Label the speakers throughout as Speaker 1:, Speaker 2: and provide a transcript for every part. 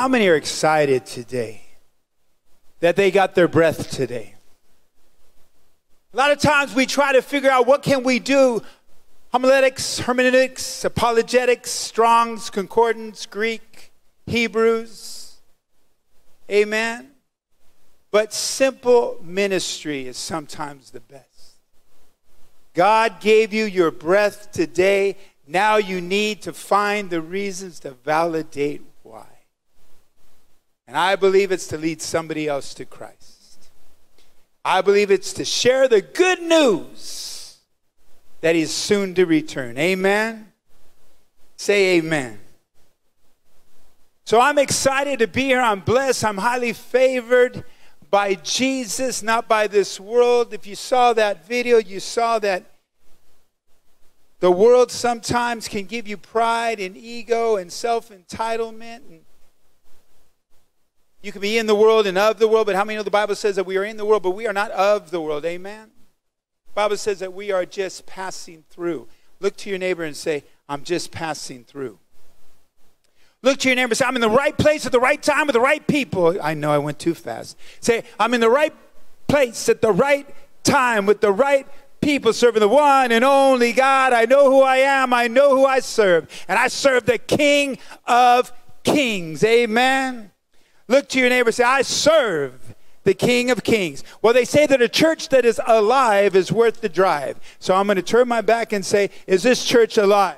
Speaker 1: How many are excited today that they got their breath today? A lot of times we try to figure out what can we do homiletics, hermeneutics, apologetics, Strong's, Concordance, Greek, Hebrews. Amen. But simple ministry is sometimes the best. God gave you your breath today. Now you need to find the reasons to validate. And I believe it's to lead somebody else to Christ. I believe it's to share the good news that He's soon to return. Amen? Say amen. So I'm excited to be here. I'm blessed. I'm highly favored by Jesus, not by this world. If you saw that video, you saw that the world sometimes can give you pride and ego and self entitlement. And you can be in the world and of the world, but how many know the Bible says that we are in the world, but we are not of the world? Amen? The Bible says that we are just passing through. Look to your neighbor and say, I'm just passing through. Look to your neighbor and say, I'm in the right place at the right time with the right people. I know I went too fast. Say, I'm in the right place at the right time with the right people serving the one and only God. I know who I am. I know who I serve. And I serve the King of Kings. Amen. Look to your neighbor and say, I serve the King of Kings. Well, they say that a church that is alive is worth the drive. So I'm going to turn my back and say, Is this church alive?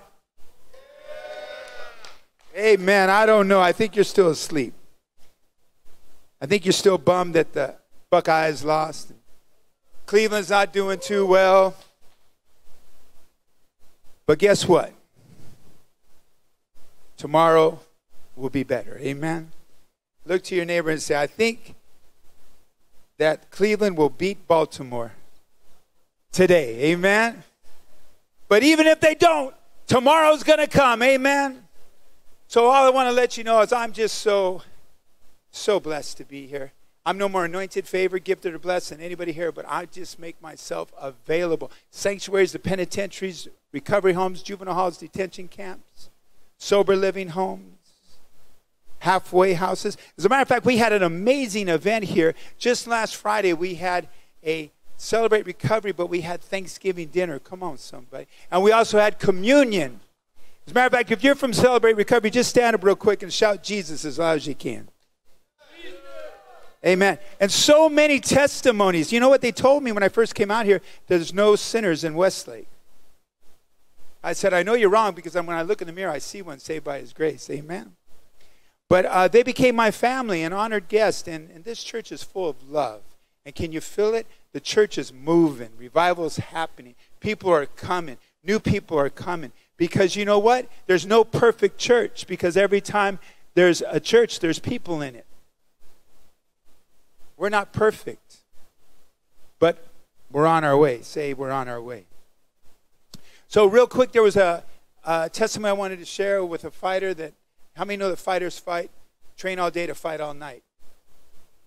Speaker 1: Amen. I don't know. I think you're still asleep. I think you're still bummed that the Buckeyes lost. Cleveland's not doing too well. But guess what? Tomorrow will be better. Amen. Look to your neighbor and say, I think that Cleveland will beat Baltimore today. Amen. But even if they don't, tomorrow's going to come. Amen. So all I want to let you know is I'm just so, so blessed to be here. I'm no more anointed, favored, gifted, or blessed than anybody here, but I just make myself available. Sanctuaries, the penitentiaries, recovery homes, juvenile halls, detention camps, sober living homes, halfway houses. As a matter of fact, we had an amazing event here. Just last Friday, we had a celebrate recovery, but we had Thanksgiving dinner. Come on, somebody. And we also had communion. As a matter of fact, if you're from Celebrate Recovery, just stand up real quick and shout Jesus as loud as you can. Amen. And so many testimonies. You know what they told me when I first came out here? There's no sinners in Westlake. I said, I know you're wrong because when I look in the mirror, I see one saved by his grace. Amen. But uh, they became my family and honored guests, and, and this church is full of love. And can you feel it? The church is moving, revival is happening, people are coming, new people are coming. Because you know what? There's no perfect church because every time there's a church, there's people in it. We're not perfect, but we're on our way. Say, we're on our way. So, real quick, there was a, a testimony I wanted to share with a fighter that, how many know that fighters fight, train all day to fight all night?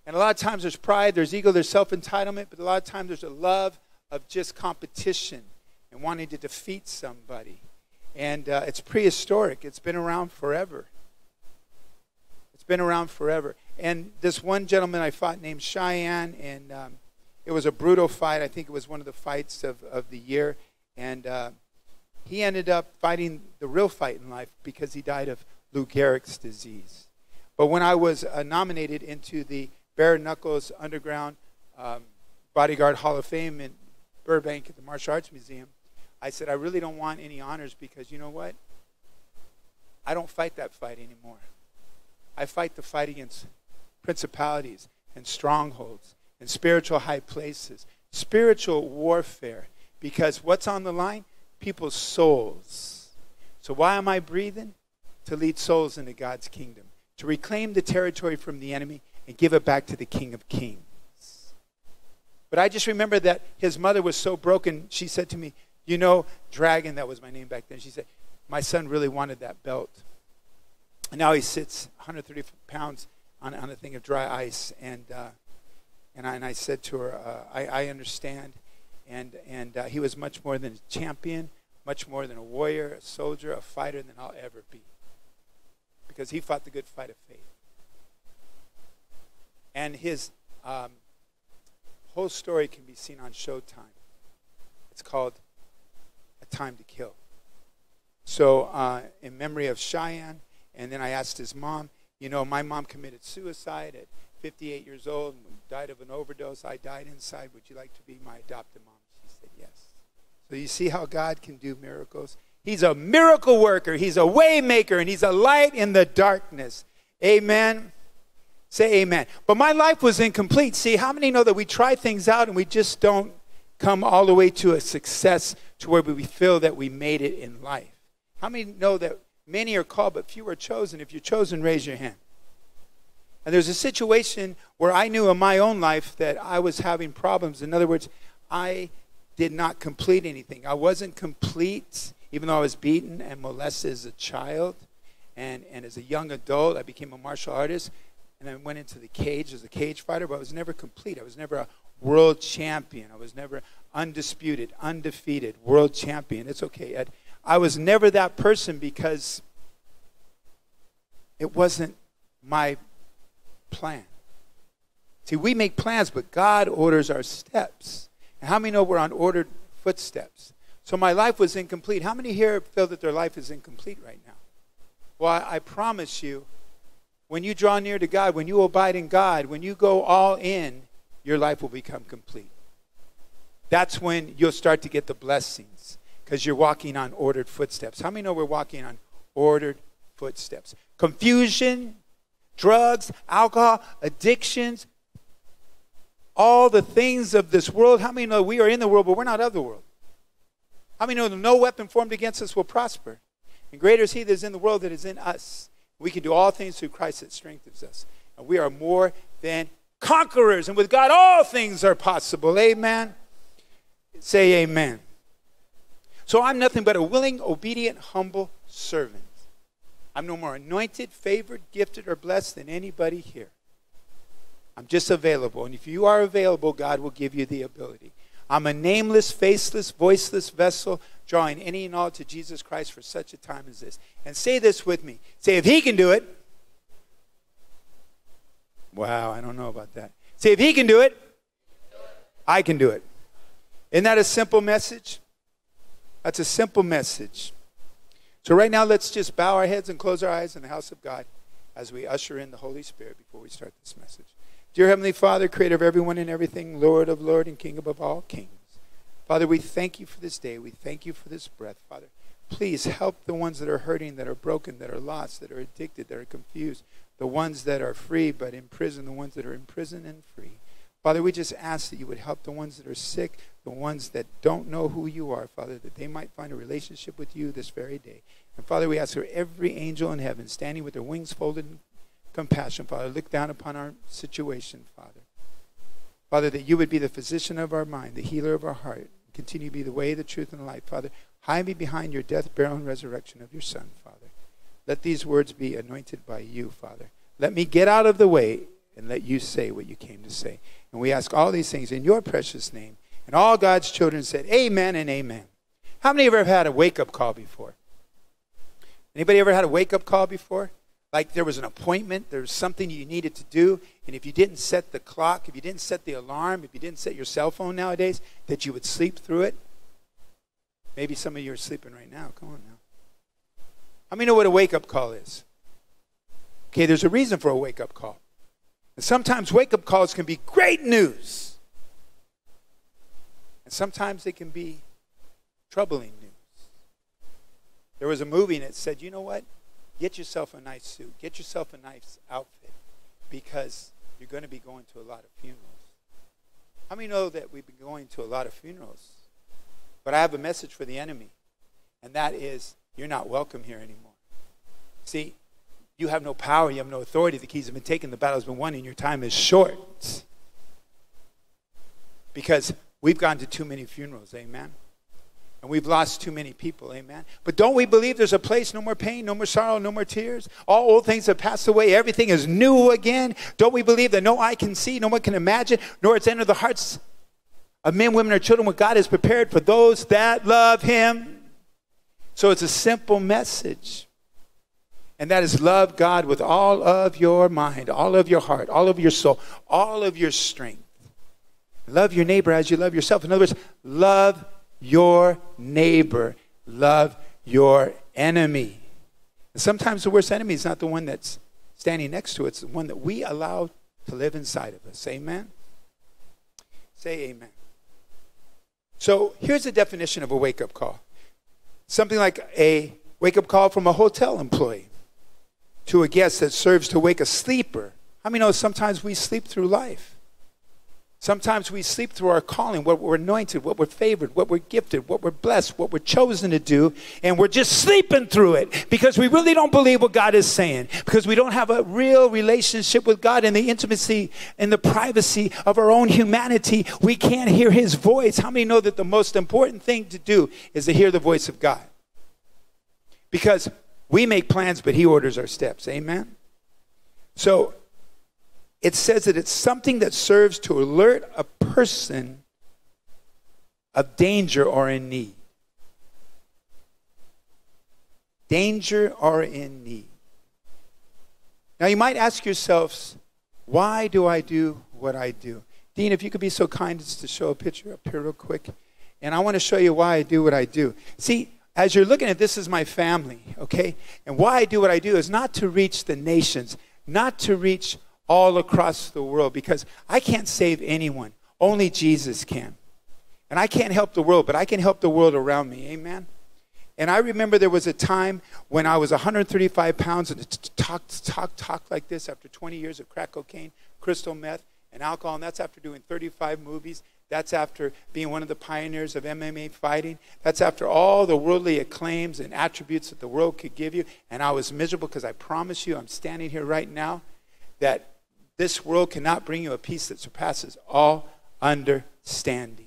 Speaker 1: And a lot of times there's pride, there's ego, there's self entitlement, but a lot of times there's a love of just competition and wanting to defeat somebody. And uh, it's prehistoric, it's been around forever. It's been around forever. And this one gentleman I fought named Cheyenne, and um, it was a brutal fight. I think it was one of the fights of, of the year. And uh, he ended up fighting the real fight in life because he died of Lou Gehrig's disease. But when I was uh, nominated into the Bare Knuckles Underground um, Bodyguard Hall of Fame in Burbank at the Martial Arts Museum, I said, I really don't want any honors because you know what? I don't fight that fight anymore. I fight the fight against principalities and strongholds and spiritual high places, spiritual warfare. Because what's on the line? People's souls. So why am I breathing? To lead souls into God's kingdom, to reclaim the territory from the enemy and give it back to the King of Kings. But I just remember that his mother was so broken, she said to me, you know, Dragon, that was my name back then. She said, My son really wanted that belt. And now he sits 130 pounds on, on a thing of dry ice. And, uh, and, I, and I said to her, uh, I, I understand. And, and uh, he was much more than a champion, much more than a warrior, a soldier, a fighter than I'll ever be. Because he fought the good fight of faith. And his um, whole story can be seen on Showtime. It's called A Time to Kill. So, uh, in memory of Cheyenne, and then I asked his mom, you know, my mom committed suicide at 58 years old and died of an overdose. I died inside. Would you like to be my adopted mom? She said yes. So you see how God can do miracles? He's a miracle worker. He's a way maker, and he's a light in the darkness. Amen. Say amen. But my life was incomplete. See, how many know that we try things out and we just don't come all the way to a success to where we feel that we made it in life? How many know that many are called but few are chosen? If you're chosen, raise your hand. And there's a situation where I knew in my own life that I was having problems. In other words, I did not complete anything. I wasn't complete, even though I was beaten and molested as a child. And, and as a young adult, I became a martial artist. And I went into the cage as a cage fighter, but I was never complete. I was never a world champion. I was never undisputed, undefeated world champion. It's okay, Ed. I was never that person because it wasn't my plan. See, we make plans, but God orders our steps. And how many know we're on ordered footsteps? So my life was incomplete. How many here feel that their life is incomplete right now? Well, I, promise you, when you draw near to God, when you abide in God, when you go all in, your life will become complete. That's when you'll start to get the blessings because you're walking on ordered footsteps. How many know we're walking on ordered footsteps? Confusion, drugs, alcohol, addictions, all the things of this world. How many know we are in the world, but we're not of the world? How many know that no weapon formed against us will prosper? And greater is he that is in the world that is in us. We can do all things through Christ that strengthens us. And we are more than conquerors. And with God, all things are possible. Amen. Say amen. So I'm nothing but a willing, obedient, humble servant. I'm no more anointed, favored, gifted, or blessed than anybody here. I'm just available. And if you are available, God will give you the ability. I'm a nameless, faceless, voiceless vessel drawing any and all to Jesus Christ for such a time as this. And say this with me. Say, if He can do it, wow, I don't know about that. Say, if He can do it, I can do it. Isn't that a simple message? That's a simple message. So, right now, let's just bow our heads and close our eyes in the house of God as we usher in the Holy Spirit before we start this message. Dear Heavenly Father, creator of everyone and everything, Lord of Lord and King above all kings. Father, we thank you for this day. We thank you for this breath, Father. Please help the ones that are hurting, that are broken, that are lost, that are addicted, that are confused, the ones that are free but in prison, the ones that are in prison and free. Father, we just ask that you would help the ones that are sick, the ones that don't know who you are, Father, that they might find a relationship with you this very day. And Father, we ask for every angel in heaven standing with their wings folded compassion, Father, look down upon our situation, Father. Father, that you would be the physician of our mind, the healer of our heart, continue to be the way, the truth, and the life. Father, hide me behind your death, burial, and resurrection of your Son, Father. Let these words be anointed by you, Father. Let me get out of the way and let you say what you came to say. And we ask all these things in your precious name. And all God's children said, Amen and Amen. How many of you ever had a wake up call before? Anybody ever had a wake up call before? Like there was an appointment, there was something you needed to do, and if you didn't set the clock, if you didn't set the alarm, if you didn't set your cell phone nowadays, that you would sleep through it. Maybe some of you are sleeping right now. Come on now. How many know what a wake up call is? Okay, there's a reason for a wake up call. And sometimes wake up calls can be great news. And sometimes they can be troubling news. There was a movie it said, you know what? Get yourself a nice suit. Get yourself a nice outfit because you're going to be going to a lot of funerals. How many know that we've been going to a lot of funerals? But I have a message for the enemy, and that is you're not welcome here anymore. See, you have no power, you have no authority. The keys have been taken, the battle's been won, and your time is short. Because we've gone to too many funerals, amen? And we've lost too many people, amen? But don't we believe there's a place, no more pain, no more sorrow, no more tears? All old things have passed away, everything is new again. Don't we believe that no eye can see, no one can imagine, nor it's entered the hearts of men, women, or children what God has prepared for those that love Him? So it's a simple message. And that is love God with all of your mind, all of your heart, all of your soul, all of your strength. Love your neighbor as you love yourself. In other words, love your neighbor, love your enemy. And sometimes the worst enemy is not the one that's standing next to us, it's the one that we allow to live inside of us. Amen? Say amen. So here's the definition of a wake up call something like a wake up call from a hotel employee to a guest that serves to wake a sleeper. How many know sometimes we sleep through life? Sometimes we sleep through our calling, what we're anointed, what we're favored, what we're gifted, what we're blessed, what we're chosen to do, and we're just sleeping through it because we really don't believe what God is saying, because we don't have a real relationship with God in the intimacy and the privacy of our own humanity. We can't hear His voice. How many know that the most important thing to do is to hear the voice of God? Because we make plans, but He orders our steps. Amen? So, it says that it's something that serves to alert a person of danger or in need. Danger or in need. Now, you might ask yourselves, why do I do what I do? Dean, if you could be so kind as to show a picture up here real quick. And I want to show you why I do what I do. See, as you're looking at this is my family, okay? And why I do what I do is not to reach the nations, not to reach all across the world because I can't save anyone. Only Jesus can. And I can't help the world, but I can help the world around me. Amen. And I remember there was a time when I was 135 pounds and talked, talked, talked like this after 20 years of crack cocaine, crystal meth, and alcohol. And that's after doing 35 movies. That's after being one of the pioneers of MMA fighting. That's after all the worldly acclaims and attributes that the world could give you. And I was miserable because I promise you, I'm standing here right now, that this world cannot bring you a peace that surpasses all understanding.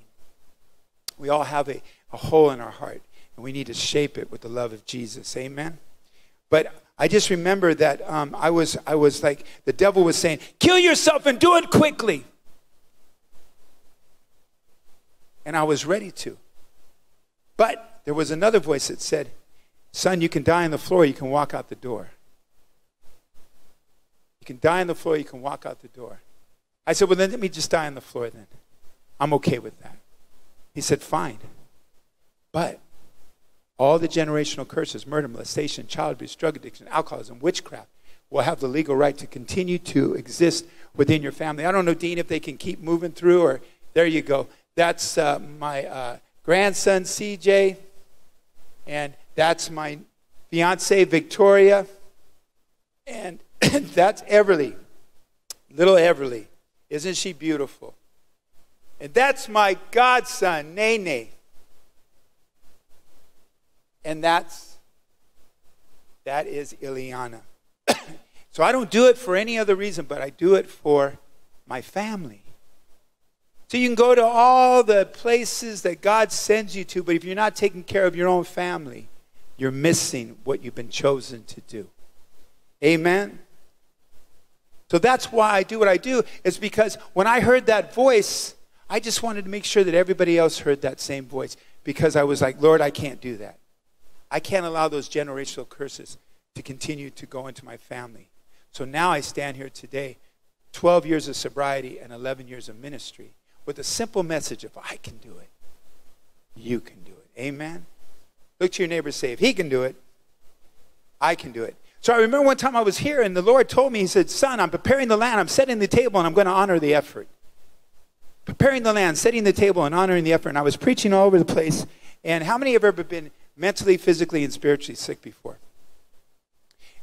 Speaker 1: We all have a, a hole in our heart, and we need to shape it with the love of Jesus. Amen? But I just remember that um, I, was, I was like, the devil was saying, kill yourself and do it quickly. And I was ready to. But there was another voice that said, Son, you can die on the floor, you can walk out the door can die on the floor, you can walk out the door. I said, Well, then let me just die on the floor then. I'm okay with that. He said, Fine. But all the generational curses murder, molestation, child abuse, drug addiction, alcoholism, witchcraft will have the legal right to continue to exist within your family. I don't know, Dean, if they can keep moving through, or there you go. That's uh, my uh, grandson, CJ, and that's my fiance, Victoria. And that's Everly, little Everly. Isn't she beautiful? And that's my godson, Nene. And that's that is Ileana. so I don't do it for any other reason, but I do it for my family. So you can go to all the places that God sends you to, but if you're not taking care of your own family, you're missing what you've been chosen to do. Amen. So that's why I do what I do, is because when I heard that voice, I just wanted to make sure that everybody else heard that same voice because I was like, Lord, I can't do that. I can't allow those generational curses to continue to go into my family. So now I stand here today, 12 years of sobriety and 11 years of ministry, with a simple message if I can do it, you can do it. Amen? Look to your neighbor say, if he can do it, I can do it. So I remember one time I was here and the Lord told me, He said, Son, I'm preparing the land, I'm setting the table, and I'm going to honor the effort. Preparing the land, setting the table, and honoring the effort. And I was preaching all over the place. And how many have ever been mentally, physically, and spiritually sick before?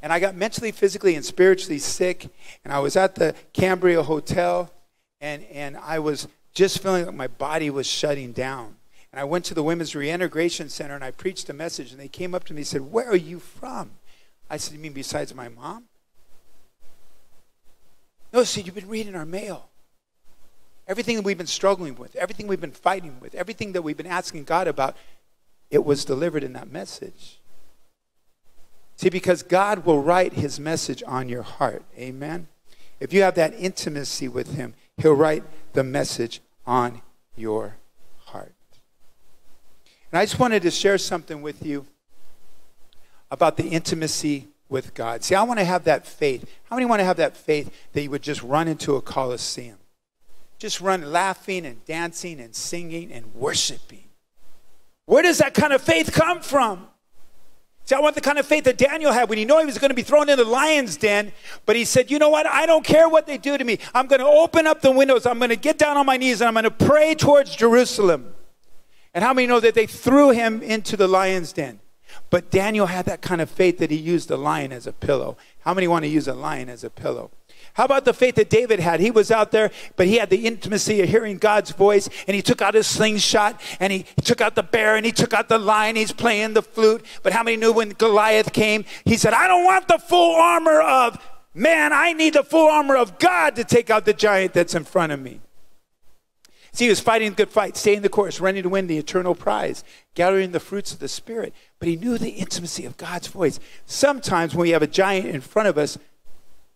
Speaker 1: And I got mentally, physically, and spiritually sick. And I was at the Cambria Hotel, and, and I was just feeling like my body was shutting down. And I went to the Women's Reintegration Center and I preached a message, and they came up to me and said, Where are you from? I said, You mean besides my mom? No, see, you've been reading our mail. Everything that we've been struggling with, everything we've been fighting with, everything that we've been asking God about, it was delivered in that message. See, because God will write his message on your heart. Amen? If you have that intimacy with him, he'll write the message on your heart. And I just wanted to share something with you about the intimacy with God. See, I want to have that faith. How many want to have that faith that you would just run into a coliseum? Just run laughing and dancing and singing and worshiping. Where does that kind of faith come from? See, I want the kind of faith that Daniel had when he knew he was going to be thrown in the lion's den. But he said, You know what? I don't care what they do to me. I'm going to open up the windows. I'm going to get down on my knees and I'm going to pray towards Jerusalem. And how many know that they threw him into the lion's den? But Daniel had that kind of faith that he used a lion as a pillow. How many want to use a lion as a pillow? How about the faith that David had? He was out there, but he had the intimacy of hearing God's voice, and he took out his slingshot, and he took out the bear, and he took out the lion. He's playing the flute. But how many knew when Goliath came? He said, I don't want the full armor of man, I need the full armor of God to take out the giant that's in front of me. See, he was fighting the good fight, staying the course, running to win the eternal prize, gathering the fruits of the Spirit. But he knew the intimacy of God's voice. Sometimes when we have a giant in front of us,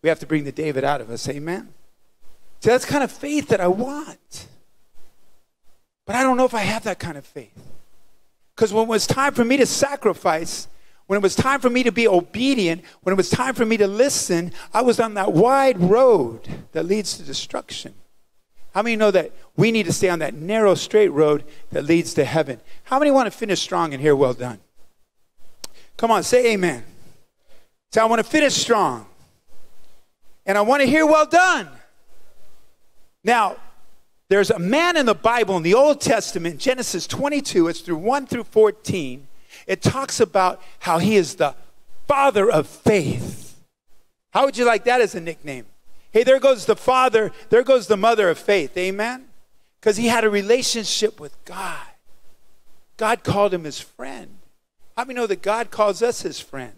Speaker 1: we have to bring the David out of us. Amen? See, that's kind of faith that I want. But I don't know if I have that kind of faith. Because when it was time for me to sacrifice, when it was time for me to be obedient, when it was time for me to listen, I was on that wide road that leads to destruction. How many know that we need to stay on that narrow, straight road that leads to heaven? How many want to finish strong and hear well done? Come on, say amen. Say, I want to finish strong and I want to hear, well done. Now, there's a man in the Bible in the Old Testament, Genesis 22, it's through 1 through 14. It talks about how he is the father of faith. How would you like that as a nickname? Hey, there goes the father, there goes the mother of faith. Amen? Because he had a relationship with God. God called him his friend. How many know that God calls us his friend?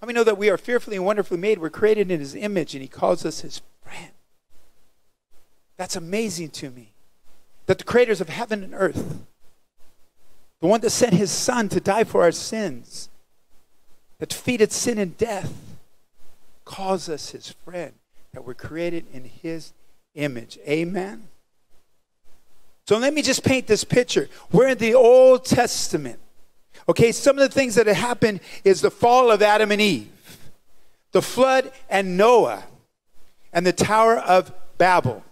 Speaker 1: How many know that we are fearfully and wonderfully made? We're created in his image, and he calls us his friend. That's amazing to me. That the creators of heaven and earth, the one that sent his son to die for our sins, that defeated sin and death, calls us his friend, that we're created in his image. Amen. So let me just paint this picture. We're in the Old Testament. Okay, some of the things that have happened is the fall of Adam and Eve, the flood and Noah, and the Tower of Babel.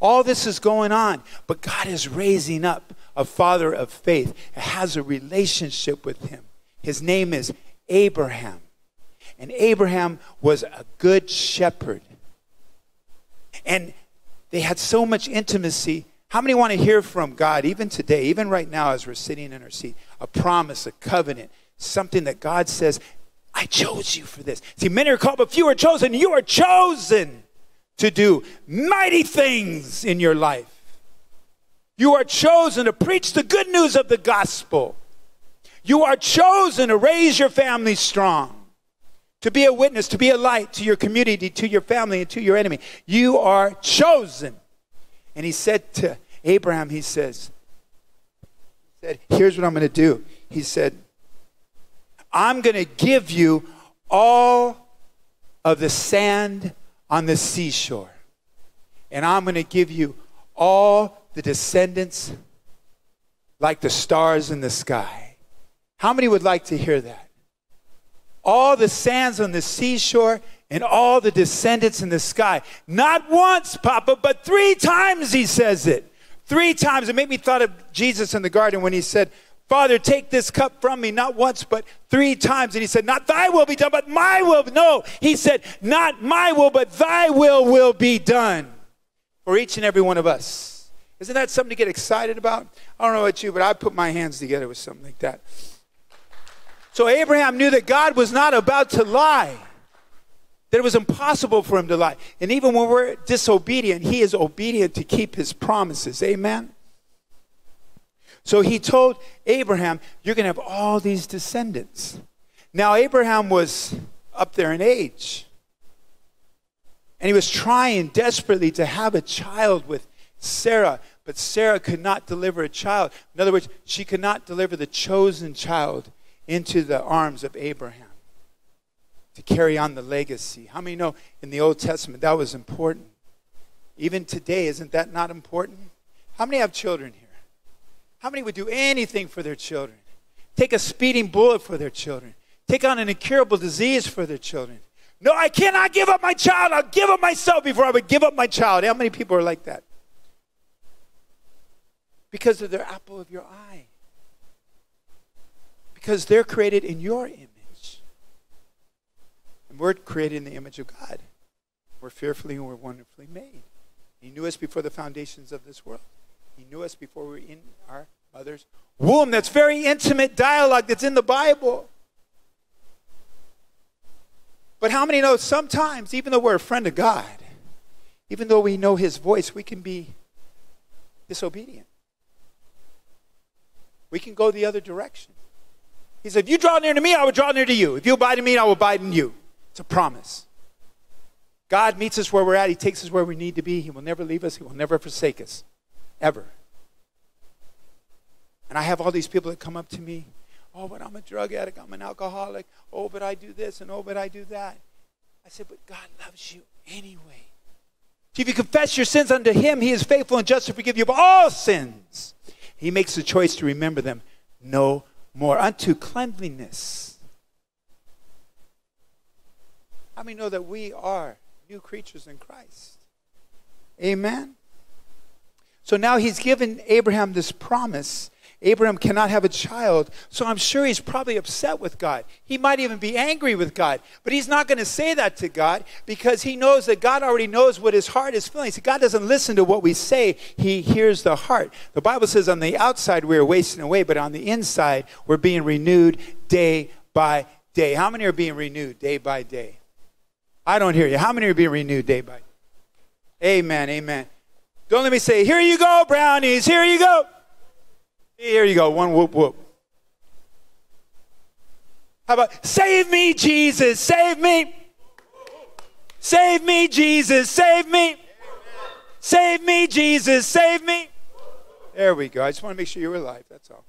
Speaker 1: All this is going on, but God is raising up a father of faith that has a relationship with him. His name is Abraham. And Abraham was a good shepherd. And they had so much intimacy how many want to hear from God, even today, even right now as we're sitting in our seat? A promise, a covenant, something that God says, I chose you for this. See, many are called, but few are chosen. You are chosen to do mighty things in your life. You are chosen to preach the good news of the gospel. You are chosen to raise your family strong, to be a witness, to be a light to your community, to your family, and to your enemy. You are chosen. And he said to Abraham, he says, he said, here's what I'm going to do. He said, I'm going to give you all of the sand on the seashore. And I'm going to give you all the descendants like the stars in the sky. How many would like to hear that? All the sands on the seashore and all the descendants in the sky. Not once, Papa, but three times he says it. Three times. It made me thought of Jesus in the garden when he said, Father, take this cup from me, not once, but three times. And he said, Not thy will be done, but my will. No, he said, Not my will, but thy will will be done for each and every one of us. Isn't that something to get excited about? I don't know about you, but I put my hands together with something like that. So Abraham knew that God was not about to lie that it was impossible for him to lie. And even when we're disobedient, he is obedient to keep his promises. Amen? So he told Abraham, You're going to have all these descendants. Now, Abraham was up there in age. And he was trying desperately to have a child with Sarah, but Sarah could not deliver a child. In other words, she could not deliver the chosen child into the arms of Abraham to carry on the legacy. How many know in the Old Testament that was important? Even today, isn't that not important? How many have children here? How many would do anything for their children? Take a speeding bullet for their children. take on an incurable disease for their children. No, I cannot give up my child. I'll give up myself before I would give up my child. How many people are like that? Because of their apple of your eye. Because they're created in your image. And we're created in the image of God. We're fearfully and we're wonderfully made. He knew us before the foundations of this world. He knew us before we were in our mother's womb. That's very intimate dialogue that's in the Bible. But how many know sometimes, even though we're a friend of God, even though we know His voice, we can be disobedient? We can go the other direction. He said, If you draw near to me, I will draw near to you. If you abide in me, I will abide in you. It's a promise. God meets us where we're at. He takes us where we need to be. He will never leave us. He will never forsake us. Ever. And I have all these people that come up to me. Oh, but I'm a drug addict. I'm an alcoholic. Oh, but I do this and oh, but I do that. I said, but God loves you anyway. If you confess your sins unto him, he is faithful and just to forgive you of all sins. He makes the choice to remember them no more. Unto cleanliness. How many know that we are new creatures in Christ? Amen. So now he's given Abraham this promise Abraham cannot have a child. So I'm sure he's probably upset with God. He might even be angry with God. But he's not going to say that to God because he knows that God already knows what his heart is feeling. See, God doesn't listen to what we say, he hears the heart. The Bible says on the outside we're wasting away, but on the inside we're being renewed day by day. How many are being renewed day by day? I don't hear you. How many are being renewed day by day? Amen, amen. Don't let me say, here you go, brownies, here you go. Here you go, one whoop whoop. How about save me, Jesus, save me? Save me, Jesus, save me. Save me, Jesus, save me. There we go. I just want to make sure you're alive. That's all.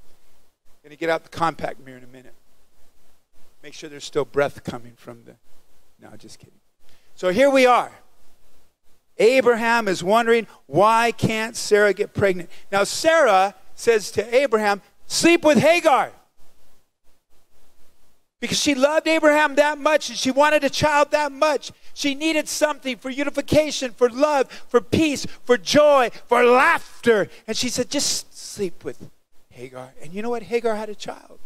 Speaker 1: I'm going to get out the compact mirror in a minute. Make sure there's still breath coming from the. No, just kidding. So here we are. Abraham is wondering why can't Sarah get pregnant? Now Sarah says to Abraham, Sleep with Hagar. Because she loved Abraham that much and she wanted a child that much. She needed something for unification, for love, for peace, for joy, for laughter. And she said, Just sleep with Hagar. And you know what? Hagar had a child.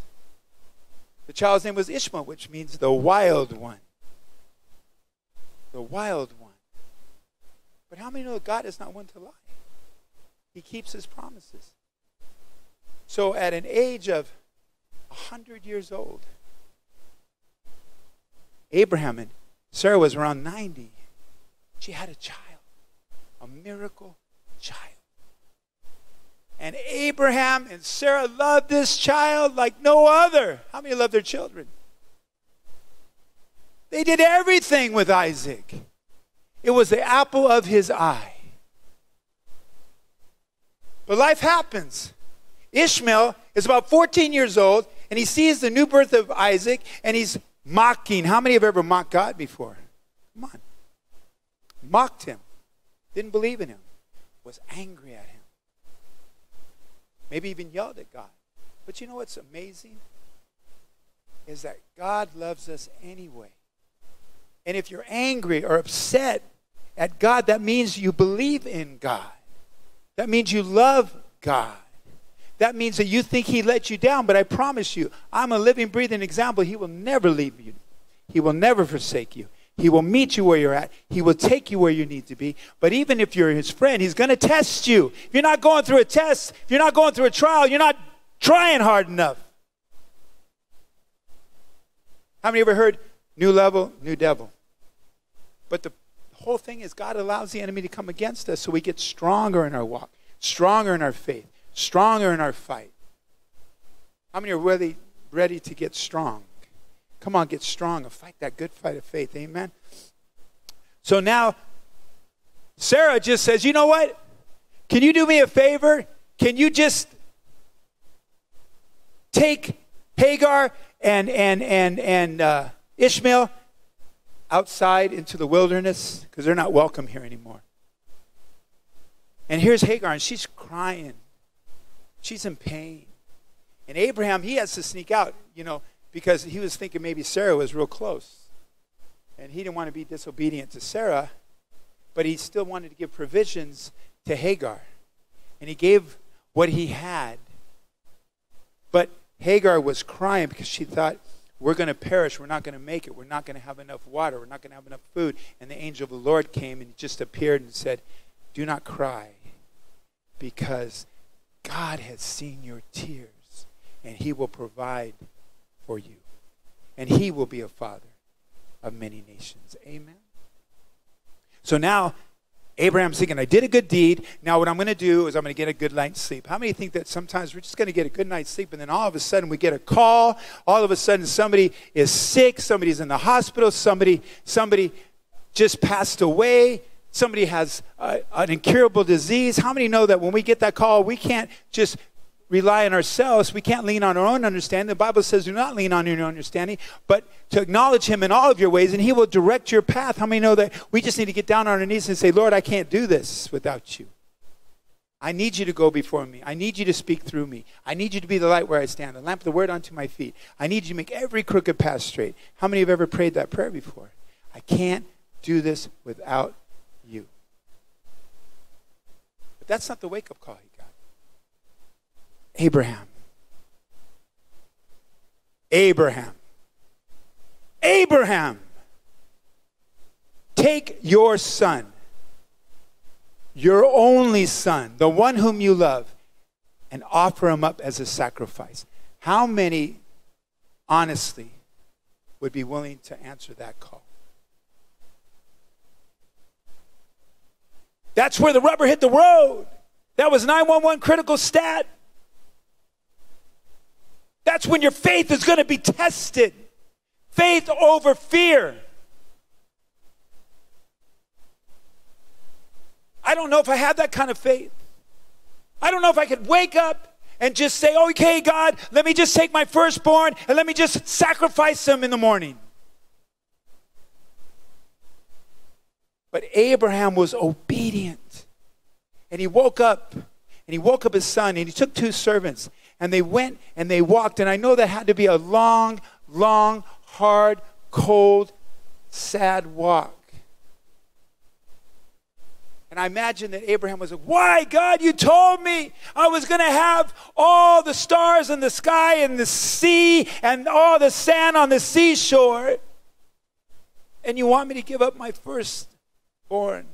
Speaker 1: The child's name was Ishmael, which means the wild one. The wild one. But how many know that God is not one to lie? He keeps his promises. So at an age of 100 years old, Abraham and Sarah was around 90. She had a child, a miracle child. And Abraham and Sarah loved this child like no other. How many love their children? They did everything with Isaac. It was the apple of his eye. But life happens. Ishmael is about 14 years old, and he sees the new birth of Isaac, and he's mocking. How many have ever mocked God before? Come on. Mocked him. Didn't believe in him. Was angry at him. Maybe even yelled at God. But you know what's amazing? Is that God loves us anyway. And if you're angry or upset at God, that means you believe in God. That means you love God that means that you think he let you down. But I promise you, I'm a living, breathing example. He will never leave you, he will never forsake you. He will meet you where you're at. He will take you where you need to be. But even if you're his friend, he's going to test you. If you're not going through a test, if you're not going through a trial, you're not trying hard enough. How many ever heard new level, new devil? But the whole thing is God allows the enemy to come against us so we get stronger in our walk, stronger in our faith stronger in our fight. How many are really ready to get strong? Come on, get strong and fight that good fight of faith. Amen. So now, Sarah just says, You know what? Can you do me a favor? Can you just take Hagar and, and, and, and uh, Ishmael outside into the wilderness? Because they're not welcome here anymore. And here's Hagar, and she's crying. She's in pain. And Abraham, he has to sneak out, you know, because he was thinking maybe Sarah was real close. And he didn't want to be disobedient to Sarah, but he still wanted to give provisions to Hagar. And he gave what he had. But Hagar was crying because she thought, we're going to perish. We're not going to make it. We're not going to have enough water. We're not going to have enough food. And the angel of the Lord came and just appeared and said, Do not cry because God has seen your tears and he will provide for you. And he will be a father of many nations. Amen. So now Abraham's thinking, I did a good deed. Now, what I'm going to do is I'm going to get a good night's sleep. How many think that sometimes we're just going to get a good night's sleep and then all of a sudden we get a call? All of a sudden somebody is sick, somebody's in the hospital, somebody, somebody just passed away, somebody has a, an incurable disease. How many know that when we get that call, we can't just rely on ourselves. We can't lean on our own understanding. The Bible says, do not lean on your own understanding, but to acknowledge Him in all of your ways, and He will direct your path. How many know that we just need to get down on our knees and say, Lord, I can't do this without you. I need you to go before me. I need you to speak through me. I need you to be the light where I stand, the lamp of the word unto my feet. I need you to make every crooked path straight. How many have ever prayed that prayer before? I can't do this without you. But that's not the wake up call he got. Abraham. Abraham. Abraham. Take your son, your only son, the one whom you love, and offer him up as a sacrifice. How many, honestly, would be willing to answer that call? That's where the rubber hit the road. That was 911 critical stat. That's when your faith is going to be tested. Faith over fear. I don't know if I have that kind of faith. I don't know if I could wake up and just say, okay, God, let me just take my firstborn and let me just sacrifice him in the morning. But Abraham was obedient. And he woke up and he woke up his son and he took two servants and they went and they walked. And I know that had to be a long, long, hard, cold, sad walk. And I imagine that Abraham was like, Why, God, you told me I was going to have all the stars in the sky and the sea and all the sand on the seashore. And you want me to give up my firstborn.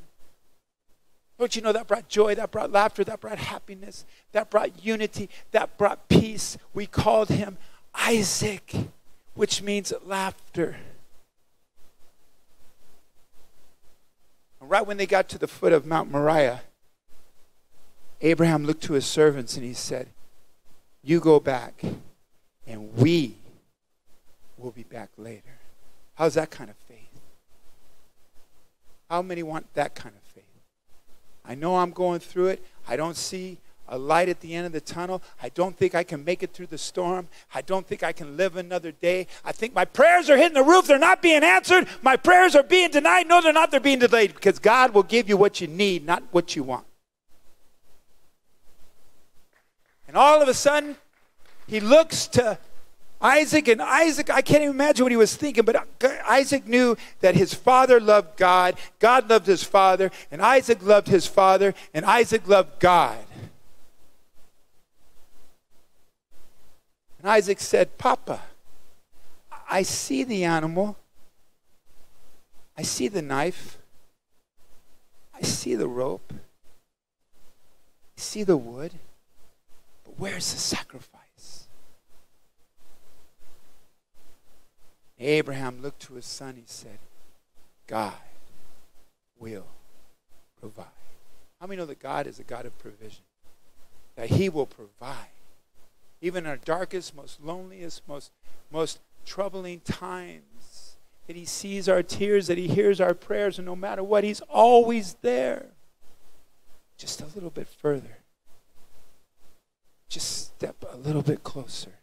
Speaker 1: Don't you know that brought joy, that brought laughter, that brought happiness, that brought unity, that brought peace? We called him Isaac, which means laughter. Right when they got to the foot of Mount Moriah, Abraham looked to his servants and he said, You go back, and we will be back later. How's that kind of? How many want that kind of faith? I know I'm going through it. I don't see a light at the end of the tunnel. I don't think I can make it through the storm. I don't think I can live another day. I think my prayers are hitting the roof. They're not being answered. My prayers are being denied. No, they're not. They're being delayed because God will give you what you need, not what you want. And all of a sudden, he looks to Isaac, and Isaac, I can't even imagine what he was thinking, but Isaac knew that his father loved God, God loved his father, and Isaac loved his father, and Isaac loved God. And Isaac said, Papa, I see the animal, I see the knife, I see the rope, I see the wood, but where's the sacrifice? Abraham looked to his son, he said, God will provide. How many know that God is a God of provision? That He will provide. Even in our darkest, most loneliest, most, most troubling times, that He sees our tears, that He hears our prayers, and no matter what, He's always there. Just a little bit further. Just step a little bit closer.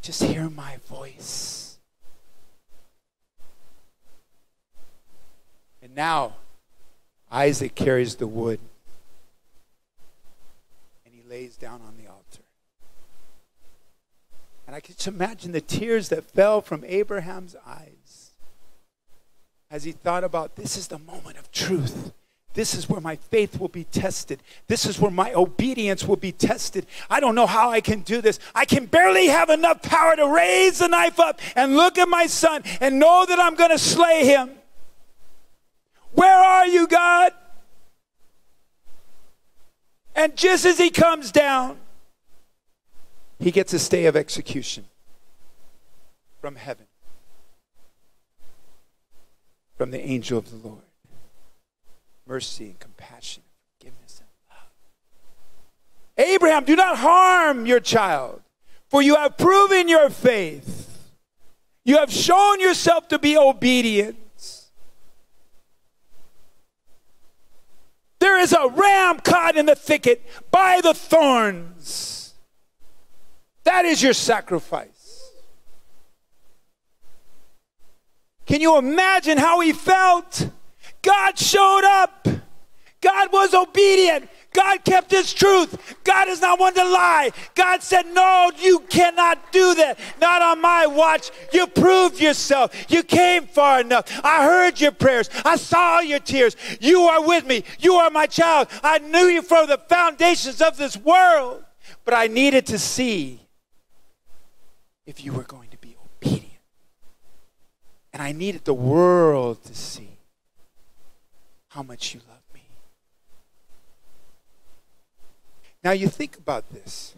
Speaker 1: Just hear my voice. And now, Isaac carries the wood and he lays down on the altar. And I can just imagine the tears that fell from Abraham's eyes as he thought about this is the moment of truth. This is where my faith will be tested. This is where my obedience will be tested. I don't know how I can do this. I can barely have enough power to raise the knife up and look at my son and know that I'm going to slay him. Where are you, God? And just as he comes down, he gets a stay of execution from heaven, from the angel of the Lord mercy and compassion, forgiveness and love. Abraham, do not harm your child, for you have proven your faith. You have shown yourself to be obedient. There is a ram caught in the thicket by the thorns. That is your sacrifice. Can you imagine how he felt? God showed up. God was obedient. God kept his truth. God is not one to lie. God said, No, you cannot do that. Not on my watch. You proved yourself. You came far enough. I heard your prayers. I saw your tears. You are with me. You are my child. I knew you from the foundations of this world. But I needed to see if you were going to be obedient. And I needed the world to see how much you love me. Now, you think about this.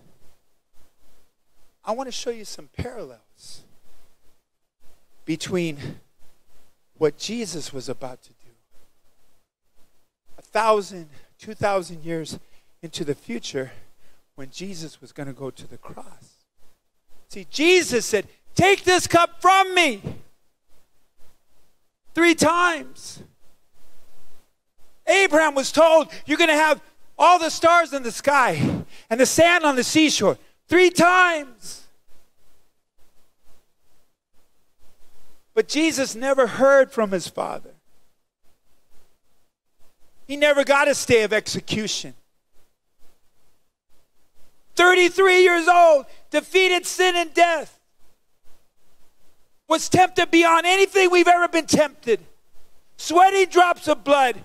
Speaker 1: I want to show you some parallels between what Jesus was about to do. A thousand, two thousand years into the future, when Jesus was going to go to the cross. See, Jesus said, Take this cup from me. Three times. Abraham was told, You're going to have all the stars in the sky and the sand on the seashore three times. But Jesus never heard from his father. He never got a stay of execution. 33 years old, defeated sin and death, was tempted beyond anything we've ever been tempted, sweaty drops of blood,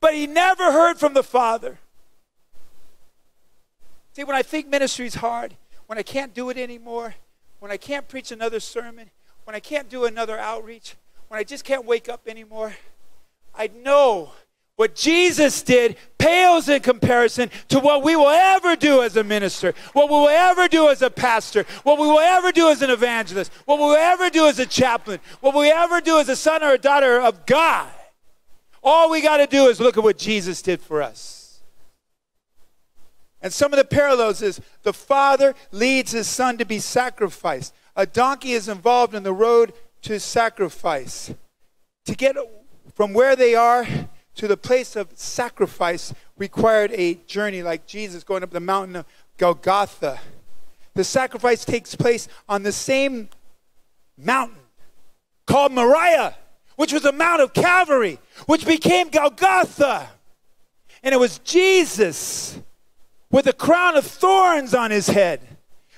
Speaker 1: but he never heard from the Father. See, when I think ministry is hard, when I can't do it anymore, when I can't preach another sermon, when I can't do another outreach, when I just can't wake up anymore, I know what Jesus did pales in comparison to what we will ever do as a minister, what we will ever do as a pastor, what we will ever do as an evangelist, what we will ever do as a chaplain, what we will ever do as a son or a daughter of God. All we got to do is look at what Jesus did for us. And some of the parallels is the father leads his son to be sacrificed. A donkey is involved in the road to sacrifice. To get from where they are to the place of sacrifice required a journey like Jesus going up the mountain of Golgotha. The sacrifice takes place on the same mountain called Moriah which was the Mount of Calvary, which became Golgotha. And it was Jesus with a crown of thorns on his head.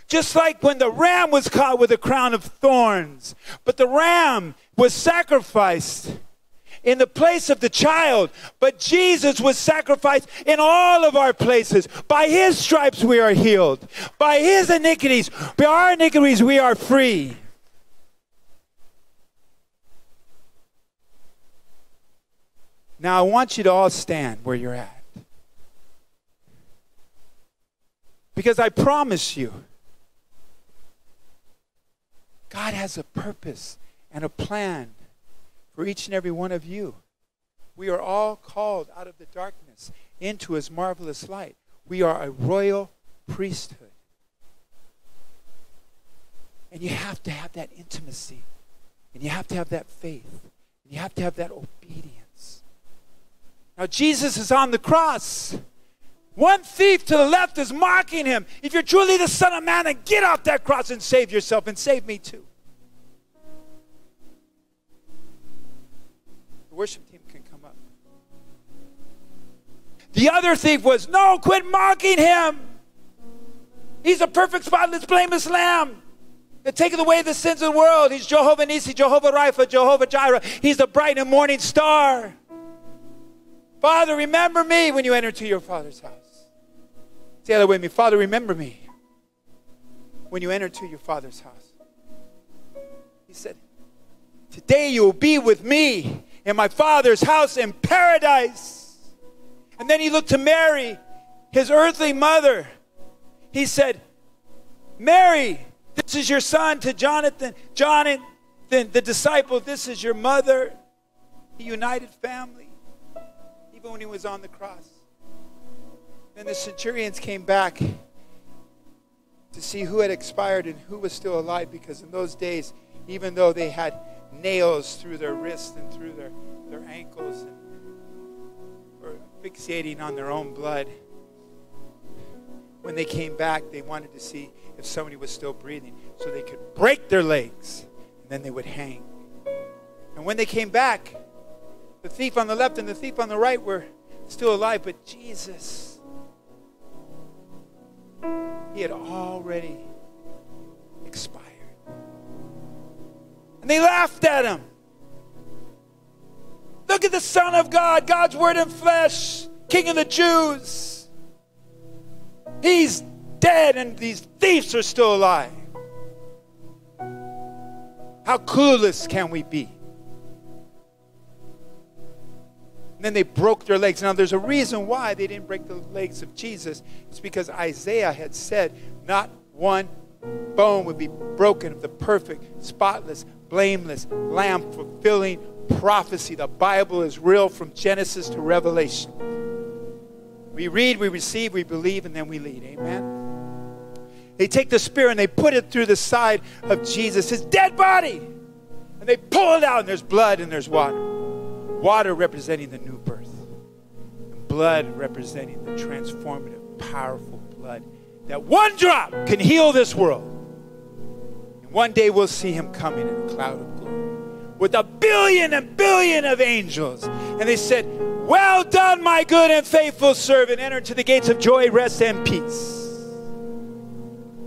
Speaker 1: Just like when the ram was caught with a crown of thorns. But the ram was sacrificed in the place of the child. But Jesus was sacrificed in all of our places. By his stripes we are healed. By his iniquities, by our iniquities we are free. Now, I want you to all stand where you're at. Because I promise you, God has a purpose and a plan for each and every one of you. We are all called out of the darkness into his marvelous light. We are a royal priesthood. And you have to have that intimacy. And you have to have that faith. And you have to have that obedience. Now, Jesus is on the cross. One thief to the left is mocking him. If you're truly the Son of Man, then get off that cross and save yourself and save me too. The worship team can come up. The other thief was, No, quit mocking him. He's a perfect, spotless, blameless lamb. that taketh away the sins of the world. He's Jehovah Nissi, Jehovah Rapha, Jehovah Jireh. He's the bright and morning star. Father, remember me when you enter to your Father's house. Say that with me. Father, remember me when you enter to your Father's house. He said, Today you will be with me in my Father's house in paradise. And then he looked to Mary, his earthly mother. He said, Mary, this is your son to Jonathan. Jonathan, the disciple, this is your mother. The united family, even when he was on the cross. Then the centurions came back to see who had expired and who was still alive because in those days, even though they had nails through their wrists and through their, their ankles and were fixating on their own blood, when they came back, they wanted to see if somebody was still breathing so they could break their legs and then they would hang. And when they came back, the thief on the left and the thief on the right were still alive, but Jesus, he had already expired. And they laughed at him. Look at the Son of God, God's Word in flesh, King of the Jews. He's dead and these thieves are still alive. How clueless can we be? And then they broke their legs. Now, there's a reason why they didn't break the legs of Jesus. It's because Isaiah had said, not one bone would be broken of the perfect, spotless, blameless lamb fulfilling prophecy. The Bible is real from Genesis to Revelation. We read, we receive, we believe, and then we lead. Amen. They take the spear and they put it through the side of Jesus, his dead body. And they pull it out, and there's blood and there's water. Water representing the new birth, and blood representing the transformative, powerful blood that one drop can heal this world. And one day we'll see him coming in a cloud of glory with a billion and billion of angels. And they said, Well done, my good and faithful servant. Enter to the gates of joy, rest, and peace.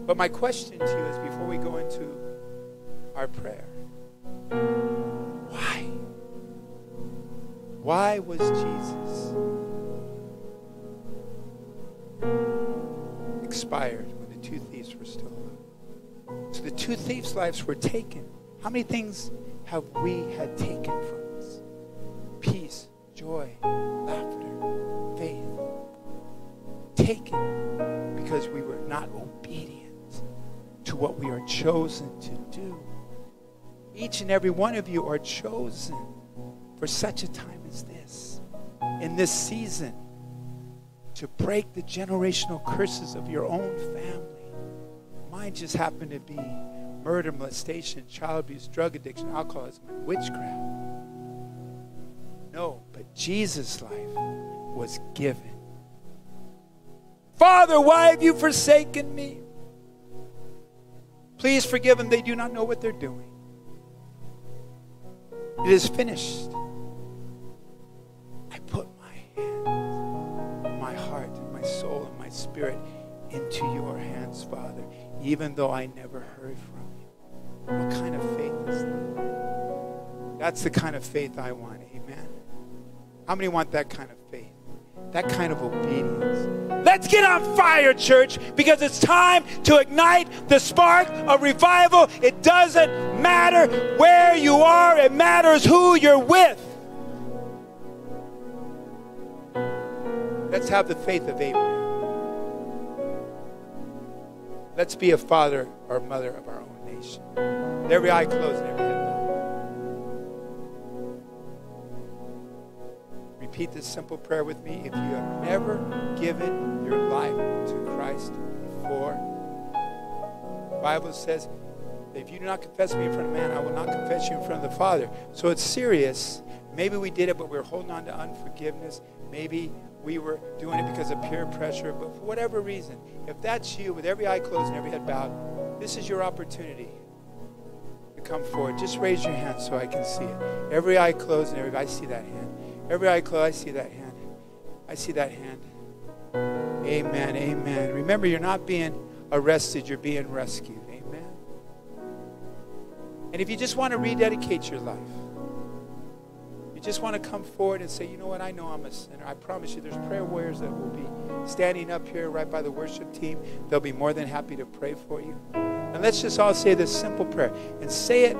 Speaker 1: But my question to you is before we go into our prayer? Why was Jesus expired when the two thieves were still alive? So the two thieves' lives were taken. How many things have we had taken from us? Peace, joy, laughter, faith. Taken because we were not obedient to what we are chosen to do. Each and every one of you are chosen for such a time in this season, to break the generational curses of your own family. Mine just happened to be murder, molestation, child abuse, drug addiction, alcoholism, and witchcraft. No, but Jesus' life was given. Father, why have you forsaken me? Please forgive them. They do not know what they're doing. It is finished. Spirit into your hands, Father, even though I never heard from you. What kind of faith is that? That's the kind of faith I want. Amen. How many want that kind of faith? That kind of obedience. Let's get on fire, church, because it's time to ignite the spark of revival. It doesn't matter where you are, it matters who you're with. Let's have the faith of Abraham. Let's be a father or mother of our own nation. Every eye closed every head repeat this simple prayer with me. If you have never given your life to Christ before, the Bible says, if you do not confess me in front of man, I will not confess you in front of the Father. So it's serious. Maybe we did it, but we are holding on to unforgiveness. Maybe we were doing it because of peer pressure. But for whatever reason, if that's you, with every eye closed and every head bowed, this is your opportunity to come forward. Just raise your hand so I can see it. Every eye closed and every I see that hand. Every eye closed, I see that hand. I see that hand. Amen. Amen. Remember, you're not being arrested, you're being rescued. Amen. And if you just want to rededicate your life, just want to come forward and say, you know what, I know I'm a sinner. I promise you, there's prayer warriors that will be standing up here right by the worship team. They'll be more than happy to pray for you. And let's just all say this simple prayer and say it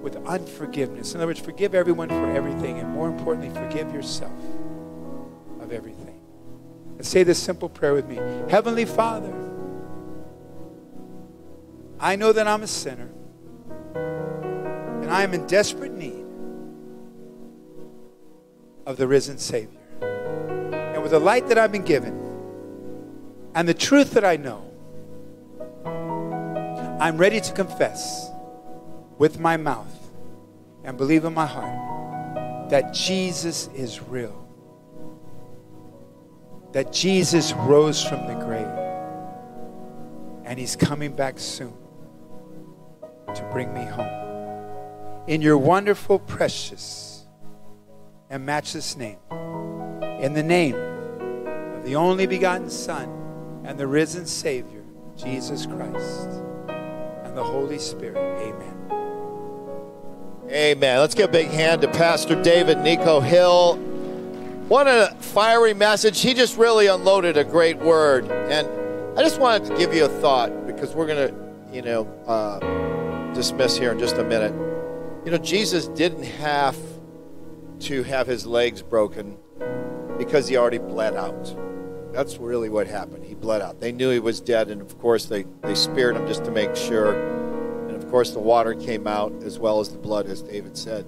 Speaker 1: with unforgiveness. In other words, forgive everyone for everything, and more importantly, forgive yourself of everything. And say this simple prayer with me Heavenly Father, I know that I'm a sinner, and I am in desperate need of the risen Savior. And with the light that I've been given and the truth that I know, I'm ready to confess with my mouth and believe in my heart that Jesus is real. That Jesus rose from the grave and he's coming back soon to bring me home. In your wonderful, precious, and match this name, in the name of the only begotten Son and the risen Savior, Jesus Christ, and the Holy Spirit. Amen.
Speaker 2: Amen. Let's give a big hand to Pastor David Nico Hill. What a fiery message. He just really unloaded a great word. And I just wanted to give you a thought because we're going to, you know, uh, dismiss here in just a minute. You know, Jesus didn't have to have his legs broken because he already bled out. That's really what happened. He bled out. They knew he was dead, and of course, they, they speared him just to make sure And of course, the water came out as well as the blood, as David said.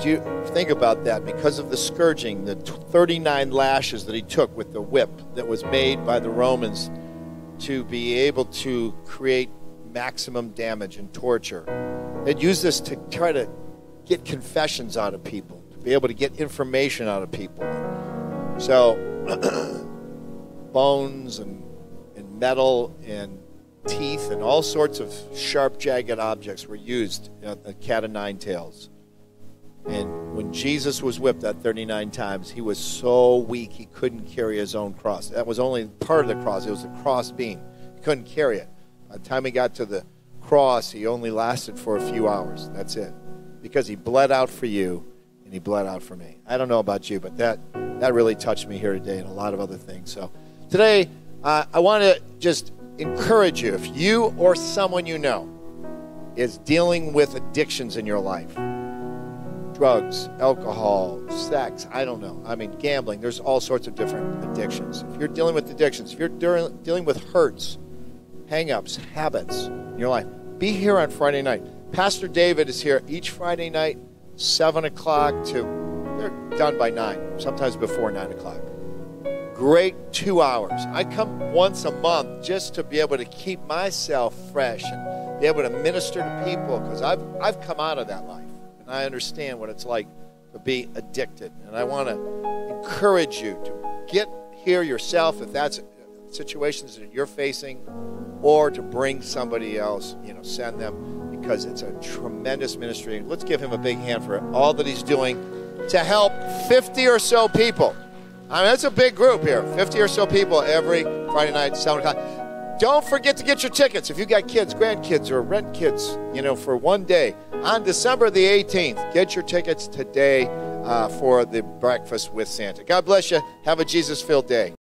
Speaker 2: Do you think about that? Because of the scourging, the 39 lashes that he took with the whip that was made by the Romans to be able to create maximum damage and torture. They'd use this to try to get confessions out of people, be able to get information out of people. So, bones and, and metal and teeth and all sorts of sharp, jagged objects were used at the cat of nine tails. And when Jesus was whipped that 39 times, he was so weak he couldn't carry his own cross. That was only part of the cross, it was a cross beam. He couldn't carry it. By the time he got to the cross, he only lasted for a few hours. That's it. Because he bled out for you and he bled out for me. I don't know about you, but that, that really touched me here today and a lot of other things. So today, uh, I want to just encourage you if you or someone you know is dealing with addictions in your life drugs, alcohol, sex, I don't know. I mean, gambling, there's all sorts of different addictions. If you're dealing with addictions, if you're dealing with hurts, hangups, habits in your life, be here on Friday night. Pastor David is here each Friday night, 7 o'clock to, they're done by 9, sometimes before 9 o'clock great two hours. I come once a month just to be able to keep myself fresh and be able to minister to people because I've, I've come out of that life and I understand what it's like to be addicted. And I want to encourage you to get here yourself if that's uh, situations that you're facing or to bring somebody else, you know, send them because it's a tremendous ministry. Let's give him a big hand for all that he's doing to help 50 or so people I mean, that's a big group here 50 or so people every Friday night, 7 o'clock. Don't forget to get your tickets if you got kids, grandkids, or rent kids, you know, for one day. On December the 18th, get your tickets today uh, for the breakfast with Santa. God bless you. Have a Jesus filled day.